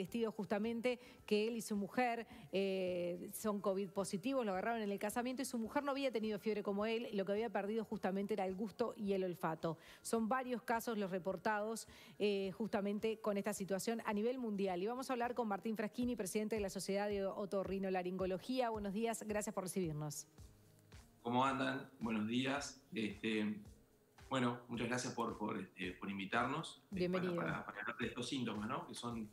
Lestido justamente que él y su mujer eh, son COVID positivos, lo agarraron en el casamiento y su mujer no había tenido fiebre como él, lo que había perdido justamente era el gusto y el olfato. Son varios casos los reportados eh, justamente con esta situación a nivel mundial. Y vamos a hablar con Martín Fraschini, presidente de la Sociedad de Otorrinolaringología. Buenos días, gracias por recibirnos. ¿Cómo andan? Buenos días. Este, bueno, muchas gracias por, por, este, invitarnos. Eh, Bienvenido. para, hablar de estos síntomas, ¿no? Que son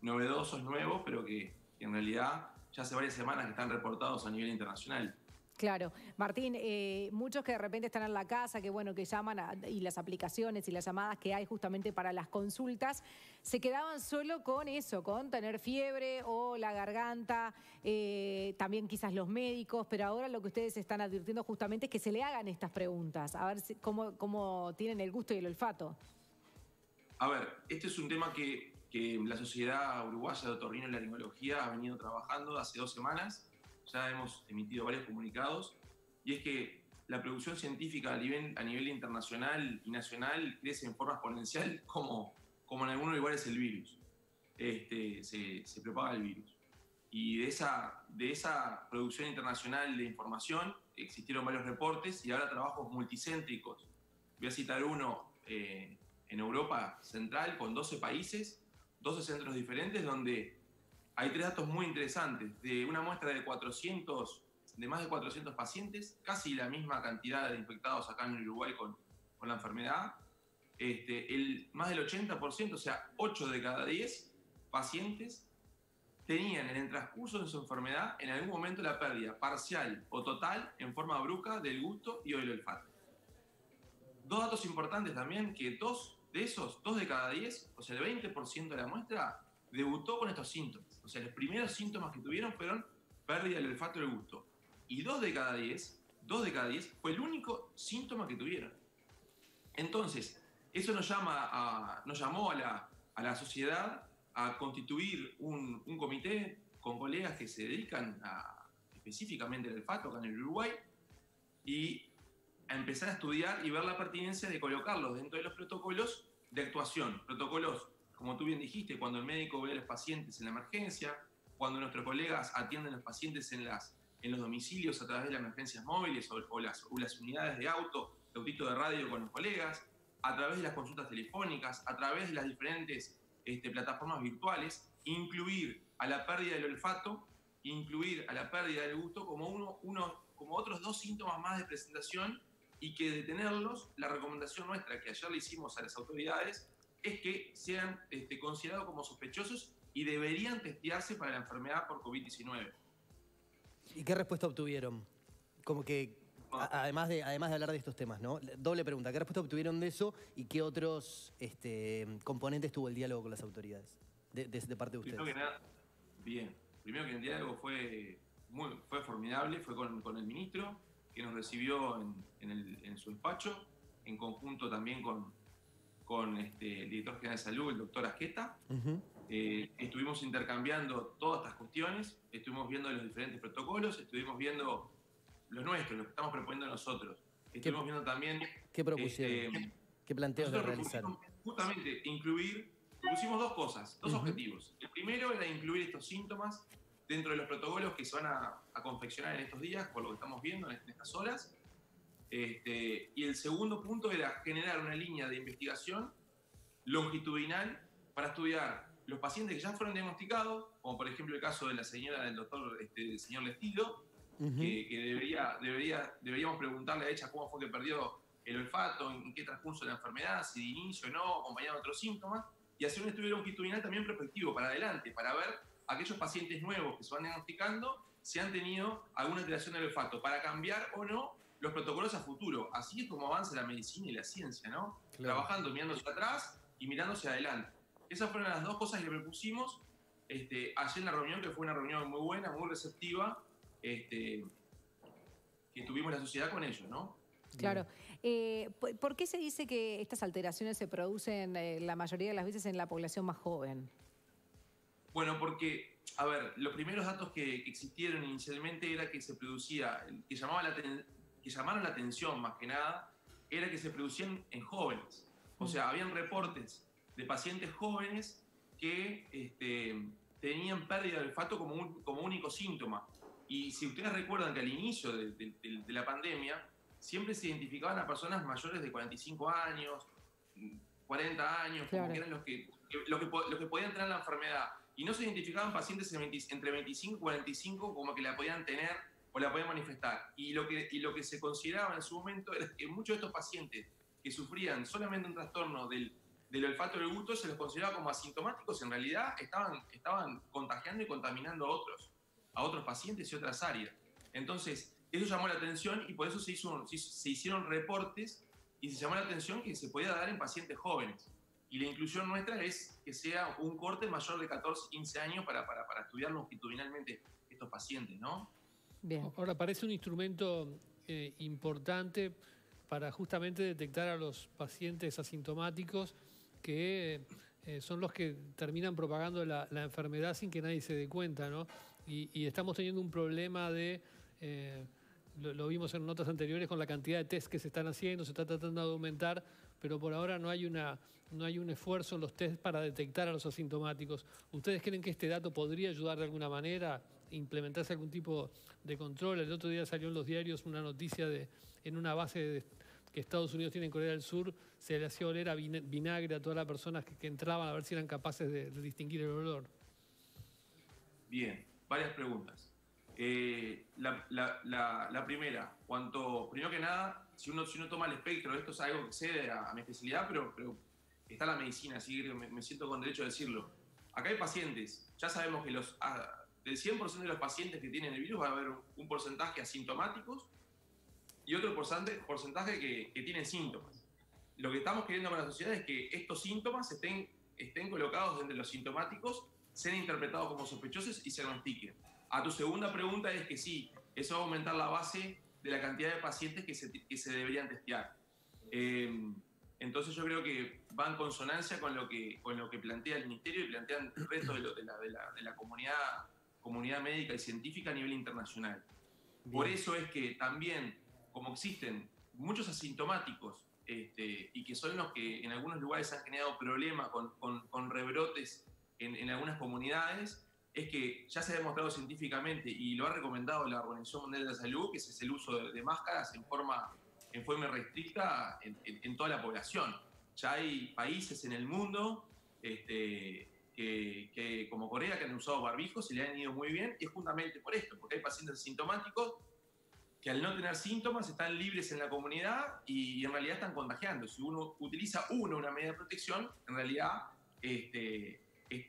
novedosos, nuevos, pero que, que en realidad ya hace varias semanas que están reportados a nivel internacional. Claro. Martín, eh, muchos que de repente están en la casa, que bueno, que llaman y las aplicaciones y las llamadas que hay justamente para las consultas, se quedaban solo con eso, con tener fiebre o la garganta, eh, también quizás los médicos, pero ahora lo que ustedes están advirtiendo justamente es que se le hagan estas preguntas, a ver cómo, cómo tienen el gusto y el olfato. A ver, este es un tema que, que la Sociedad Uruguaya de Otorrino y Laringología ha venido trabajando hace dos semanas ya hemos emitido varios comunicados, y es que la producción científica a nivel, a nivel internacional y nacional crece en forma exponencial como, como en algunos lugares el virus. Este, se, se, propaga el virus. Y de esa, de esa producción internacional de información existieron varios reportes y ahora trabajos multicéntricos. Voy a citar uno eh, en Europa Central con 12 países, 12 centros diferentes donde hay tres datos muy interesantes. De una muestra de 400, de más de 400 pacientes, casi la misma cantidad de infectados acá en Uruguay con, con la enfermedad, este, el, más del 80%, o sea, 8 de cada 10 pacientes tenían en el transcurso de su enfermedad en algún momento la pérdida parcial o total en forma bruca del gusto y del olfato. Dos datos importantes también, que dos de esos, dos de cada 10, o sea, el 20% de la muestra, debutó con estos síntomas. O sea, los primeros síntomas que tuvieron fueron pérdida del olfato y el gusto. Y dos de cada diez, dos de cada diez fue el único síntoma que tuvieron. Entonces, eso nos, llama a, nos llamó a la, a la sociedad a constituir un, un, comité con colegas que se dedican a, específicamente al olfato acá en el Uruguay y a empezar a estudiar y ver la pertinencia de colocarlos dentro de los protocolos de actuación, protocolos como tú bien dijiste, cuando el médico ve a los pacientes en la emergencia, cuando nuestros colegas atienden a los pacientes en, las, en los domicilios a través de las emergencias móviles o, las, las, unidades de auto, de autito de radio con los colegas, a través de las consultas telefónicas, a través de las diferentes este, plataformas virtuales, incluir a la pérdida del olfato, incluir a la pérdida del gusto como, uno, uno, como otros dos síntomas más de presentación y que detenerlos, la recomendación nuestra que ayer le hicimos a las autoridades es que sean este, considerados como sospechosos y deberían testearse para la enfermedad por COVID-19. ¿Y qué respuesta obtuvieron? Como que, además, de, además de hablar de estos temas, ¿no? Doble pregunta, ¿qué respuesta obtuvieron de eso y qué otros este, componentes tuvo el diálogo con las autoridades de, parte de ustedes? Primero que nada, bien. Primero que el diálogo fue, muy, fue formidable, fue con, el ministro, que nos recibió en su despacho, en conjunto también con, con este, el director general de salud, el doctor Asqueta. Eh, estuvimos intercambiando todas estas cuestiones, estuvimos viendo los diferentes protocolos, estuvimos viendo los nuestros, los que estamos proponiendo nosotros. Estuvimos viendo también... ¿Qué propusieron? Este, ¿Qué planteos de realizar? Justamente, incluir, propusimos dos cosas, dos objetivos. El primero era incluir estos síntomas dentro de los protocolos que se van a, a confeccionar en estos días, por lo que estamos viendo en estas horas. Este, y el segundo punto era generar una línea de investigación longitudinal para estudiar los pacientes que ya fueron diagnosticados, como por ejemplo el caso de la señora del doctor, este, señor Lestido, que, debería, debería, deberíamos preguntarle a ella cómo fue que perdió el olfato, en qué transcurso de la enfermedad, si de inicio o no, acompañado de otros síntomas, y hacer un estudio longitudinal también prospectivo para adelante, para ver aquellos pacientes nuevos que se van diagnosticando si han tenido alguna alteración del olfato, para cambiar o no los protocolos a futuro. Así es como avanza la medicina y la ciencia, ¿no? Trabajando, mirándose atrás y mirándose adelante. Esas fueron las dos cosas que propusimos este, ayer en la reunión, que fue una reunión muy buena, muy receptiva, este, que tuvimos la sociedad con ellos, ¿no? Claro. Eh, ¿Por qué se dice que estas alteraciones se producen eh, la mayoría de las veces en la población más joven? Bueno, porque, a ver, los primeros datos que, existieron inicialmente era que se producía, que llamaba la, que llamaron la atención más que nada era que se producían en jóvenes. O sea, habían reportes de pacientes jóvenes que este, tenían pérdida de olfato como, un, como único síntoma. Y si ustedes recuerdan que al inicio de, de la pandemia siempre se identificaban a personas mayores de 45 años, 40 años, como que eran los que, lo que, que podían tener la enfermedad. Y no se identificaban pacientes entre 25 y 45 como que la podían tener o la podían manifestar. Y lo que, y lo que se consideraba en su momento era que muchos de estos pacientes que sufrían solamente un trastorno del, del olfato del gusto se los consideraba como asintomáticos, en realidad estaban, estaban contagiando y contaminando a otros, a otros pacientes y otras áreas. Entonces, eso llamó la atención y por eso se, hizo, se hicieron reportes y se llamó la atención que se podía dar en pacientes jóvenes. Y la inclusión nuestra es que sea un corte mayor de 14, 15 años para, para, para estudiar longitudinalmente estos pacientes, ¿no? Bien. Ahora, parece un instrumento eh, importante para justamente detectar a los pacientes asintomáticos que eh, son los que terminan propagando la, enfermedad sin que nadie se dé cuenta, ¿no? Y, estamos teniendo un problema de... Eh, lo, vimos en notas anteriores con la cantidad de test que se están haciendo, se está tratando de aumentar, pero por ahora no hay, una, no hay un esfuerzo en los test para detectar a los asintomáticos. ¿Ustedes creen que este dato podría ayudar de alguna manera? implementarse algún tipo de control. El otro día salió en los diarios una noticia de en una base que Estados Unidos tiene en Corea del Sur, se le hacía oler a vinagre a todas las personas que, entraban a ver si eran capaces de distinguir el olor. Bien, varias preguntas. Eh, la, primera, cuanto, primero que nada, si uno, si uno toma el espectro, esto es algo que excede a, mi especialidad, pero, pero, está la medicina, así que me, siento con derecho a decirlo. Acá hay pacientes, ya sabemos que los, ah, del 100% de los pacientes que tienen el virus va a haber un, porcentaje asintomáticos y otro porcentaje, porcentaje que, que, tienen síntomas. Lo que estamos queriendo con la sociedad es que estos síntomas estén, estén colocados entre los sintomáticos, sean interpretados como sospechosos y se diagnostiquen. A tu segunda pregunta es que sí, eso va a aumentar la base de la cantidad de pacientes que se, que se deberían testear. Eh, entonces yo creo que va en consonancia con lo que, con lo que plantea el Ministerio y plantean el resto de, de, la, de, la, comunidad, comunidad médica y científica a nivel internacional. Por eso es que también, como existen muchos asintomáticos este, y que son los que en algunos lugares han generado problemas con, con, con rebrotes en, en, algunas comunidades, es que ya se ha demostrado científicamente y lo ha recomendado la Organización Mundial de la Salud, que es el uso de, máscaras en forma, en forma restricta en, toda la población. Ya hay países en el mundo este, que, como Corea que han usado barbijos y le han ido muy bien, y es justamente por esto, porque hay pacientes sintomáticos que al no tener síntomas están libres en la comunidad y, en realidad están contagiando. Si uno utiliza uno una medida de protección, en realidad este,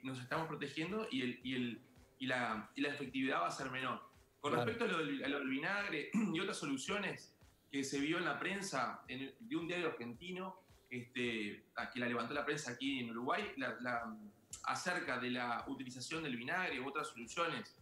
nos estamos protegiendo y, el, y, el, y, la, y, la, efectividad va a ser menor. Con respecto a lo, del, vinagre y otras soluciones que se vio en la prensa de un diario argentino, este, que la levantó la prensa aquí en Uruguay, la, acerca de la utilización del vinagre u otras soluciones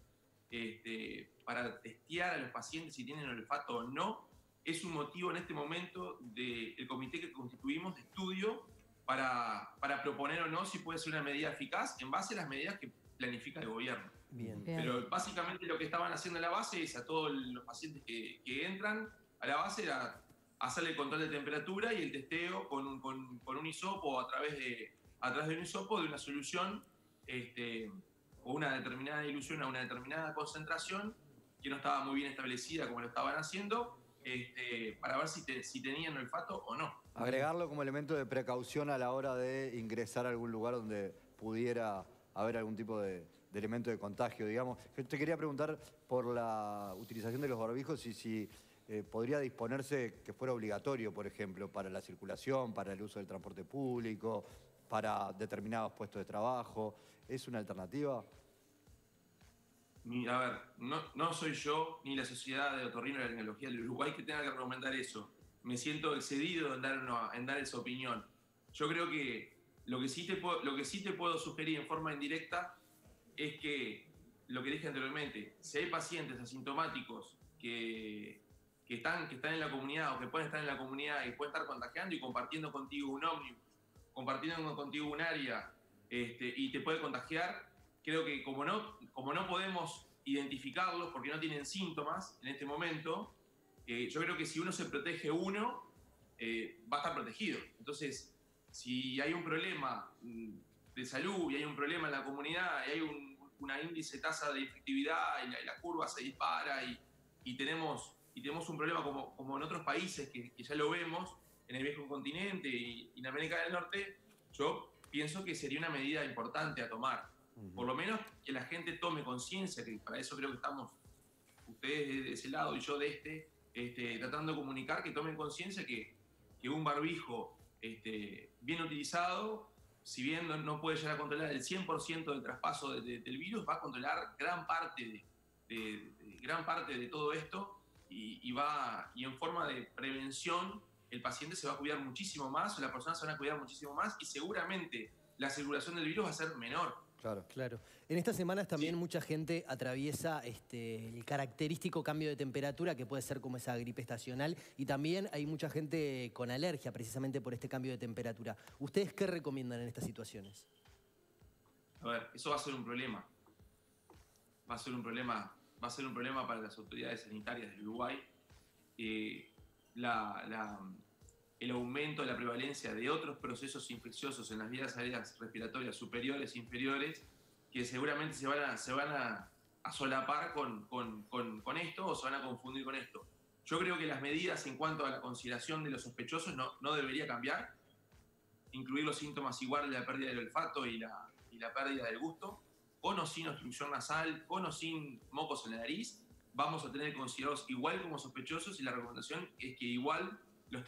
este, para testear a los pacientes si tienen olfato o no, es un motivo en este momento del comité que constituimos de estudio para, para, proponer o no si puede ser una medida eficaz en base a las medidas que planifica el gobierno. Bien. Pero básicamente lo que estaban haciendo en la base es a todos los pacientes que, que entran a la base era hacerle el control de temperatura y el testeo con, con, con un hisopo a través de, a través de un hisopo de una solución este, o una determinada dilución a una determinada concentración que no estaba muy bien establecida como lo estaban haciendo este, para ver si, si tenían olfato o no. Agregarlo como elemento de precaución a la hora de ingresar a algún lugar donde pudiera haber algún tipo de, elemento de contagio, digamos. Te quería preguntar por la utilización de los barbijos y si eh, podría disponerse que fuera obligatorio, por ejemplo, para la circulación, para el uso del transporte público, para determinados puestos de trabajo. ¿Es una alternativa? A ver, no, no, soy yo ni la Sociedad de Otorrino y Tecnología del Uruguay que tenga que recomendar eso. Me siento excedido en dar, en dar esa opinión. Yo creo que lo que, sí te puedo, lo que sí te puedo sugerir en forma indirecta es que, lo que dije anteriormente, si hay pacientes asintomáticos que, que, están, que están en la comunidad o que pueden estar en la comunidad y pueden estar contagiando y compartiendo contigo un ómnibus, compartiendo contigo un área este, y te puede contagiar, creo que como no, como no podemos identificarlos porque no tienen síntomas en este momento, eh, yo creo que si uno se protege uno, eh, va a estar protegido. Entonces, si hay un problema mm, de salud y hay un problema en la comunidad y hay un, una índice tasa de efectividad y la, curva se dispara y, y, tenemos, y tenemos un problema como, como en otros países que, ya lo vemos, en el viejo continente y, en América del Norte, yo pienso que sería una medida importante a tomar. Por lo menos que la gente tome conciencia, que para eso creo que estamos ustedes de ese lado y yo de este, este tratando de comunicar que tomen conciencia que, que, un barbijo este, bien utilizado si bien no, puede llegar a controlar el 100% del traspaso del virus, va a controlar gran parte de, gran parte de todo esto y, va, y en forma de prevención el paciente se va a cuidar muchísimo más, o la persona se va a cuidar muchísimo más y seguramente la circulación del virus va a ser menor. Claro. Claro. En estas semanas también mucha gente atraviesa este, el característico cambio de temperatura que puede ser como esa gripe estacional y también hay mucha gente con alergia precisamente por este cambio de temperatura. ¿Ustedes qué recomiendan en estas situaciones? A ver, eso va a ser un problema. Va a ser un problema, va a ser un problema para las autoridades sanitarias de Uruguay. Eh, el aumento de la prevalencia de otros procesos infecciosos en las vías aéreas respiratorias superiores e inferiores que seguramente se van a, se van a, solapar con, con, esto o se van a confundir con esto. Yo creo que las medidas en cuanto a la consideración de los sospechosos no, no debería cambiar, incluir los síntomas igual de la pérdida del olfato y la, y la pérdida del gusto, con o sin obstrucción nasal, con o sin mocos en la nariz, vamos a tener considerados igual como sospechosos y la recomendación es que igual los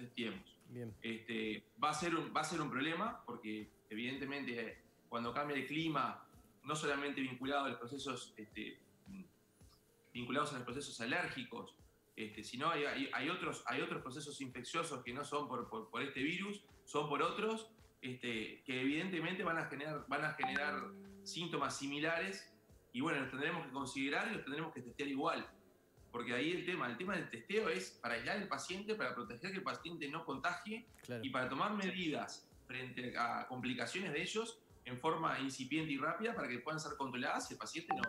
Este, va, a ser un, va a ser un problema porque evidentemente cuando cambia el clima, no solamente vinculado a los procesos, este, vinculados a los procesos alérgicos, este, sino hay, hay, otros, hay otros procesos infecciosos que no son por, por, este virus, son por otros, este, que evidentemente van a, generar, van a generar síntomas similares y bueno, los tendremos que considerar y los tendremos que testear igual. Porque ahí el tema, el tema del testeo es para aislar al paciente, para proteger que el paciente no contagie y para tomar medidas frente a complicaciones de ellos en forma incipiente y rápida para que puedan ser controladas y el paciente no,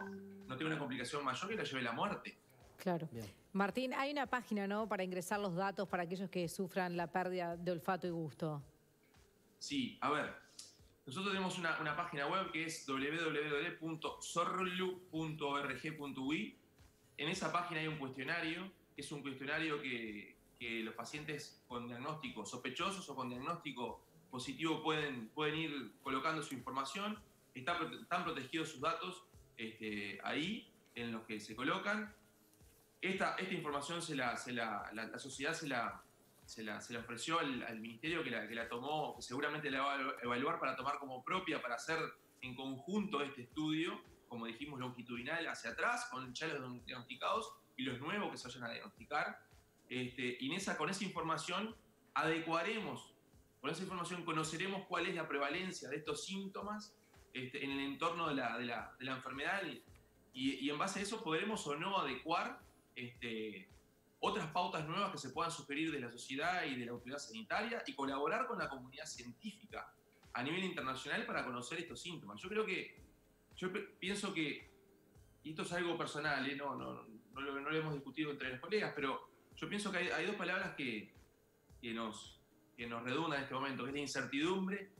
no tenga una complicación mayor que la lleve a la muerte. Claro. Martín, hay una página, ¿no?, para ingresar los datos para aquellos que sufran la pérdida de olfato y gusto. Sí, a ver, nosotros tenemos una, una página web que es www.sorlu.org.ui en esa página hay un cuestionario, que es un cuestionario que, los pacientes con diagnóstico sospechosos o con diagnóstico positivo pueden, pueden ir colocando su información. están protegidos sus datos este, ahí, en los que se colocan. Esta, esta información se la, la, sociedad se la, se la, ofreció al, ministerio que la, que la tomó, que seguramente la va a evaluar para tomar como propia, para hacer en conjunto este estudio como dijimos, longitudinal hacia atrás, con ya los diagnosticados y los nuevos que se vayan a diagnosticar. Este, y esa, con esa información adecuaremos, con esa información conoceremos cuál es la prevalencia de estos síntomas este, en el entorno de la, de la, de la enfermedad y, y, en base a eso podremos o no adecuar este, otras pautas nuevas que se puedan sugerir de la sociedad y de la autoridad sanitaria y colaborar con la comunidad científica a nivel internacional para conocer estos síntomas. Yo creo que yo pienso que, y esto es algo personal, ¿eh? no, no, no, lo, hemos discutido entre los colegas, pero yo pienso que hay, dos palabras que, que, nos, que nos redundan en este momento, que es la incertidumbre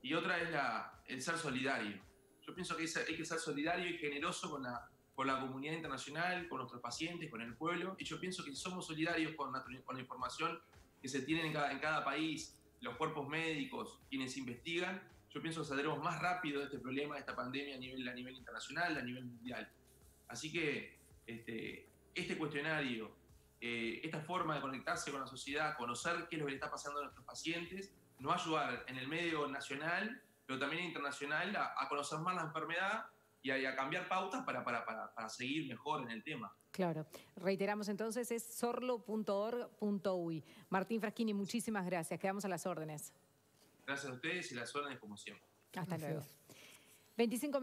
y otra es la, el ser solidario. Yo pienso que hay que ser solidario y generoso con la, con la comunidad internacional, con nuestros pacientes, con el pueblo, y yo pienso que si somos solidarios con la, con la información que se tiene en cada, en cada país, los cuerpos médicos, quienes investigan, yo pienso que saldremos más rápido de este problema, de esta pandemia a nivel, a nivel internacional, a nivel mundial. Así que este, este cuestionario, eh, esta forma de conectarse con la sociedad, conocer qué es lo que le está pasando a nuestros pacientes, nos va a ayudar en el medio nacional, pero también internacional, a, conocer más la enfermedad y a, cambiar pautas para, para, para, para, seguir mejor en el tema. Claro. Reiteramos entonces, es sorlo.org.uy. Martín Fraschini, muchísimas gracias. Quedamos a las órdenes. Gracias a ustedes y las órdenes como siempre. Hasta luego. 25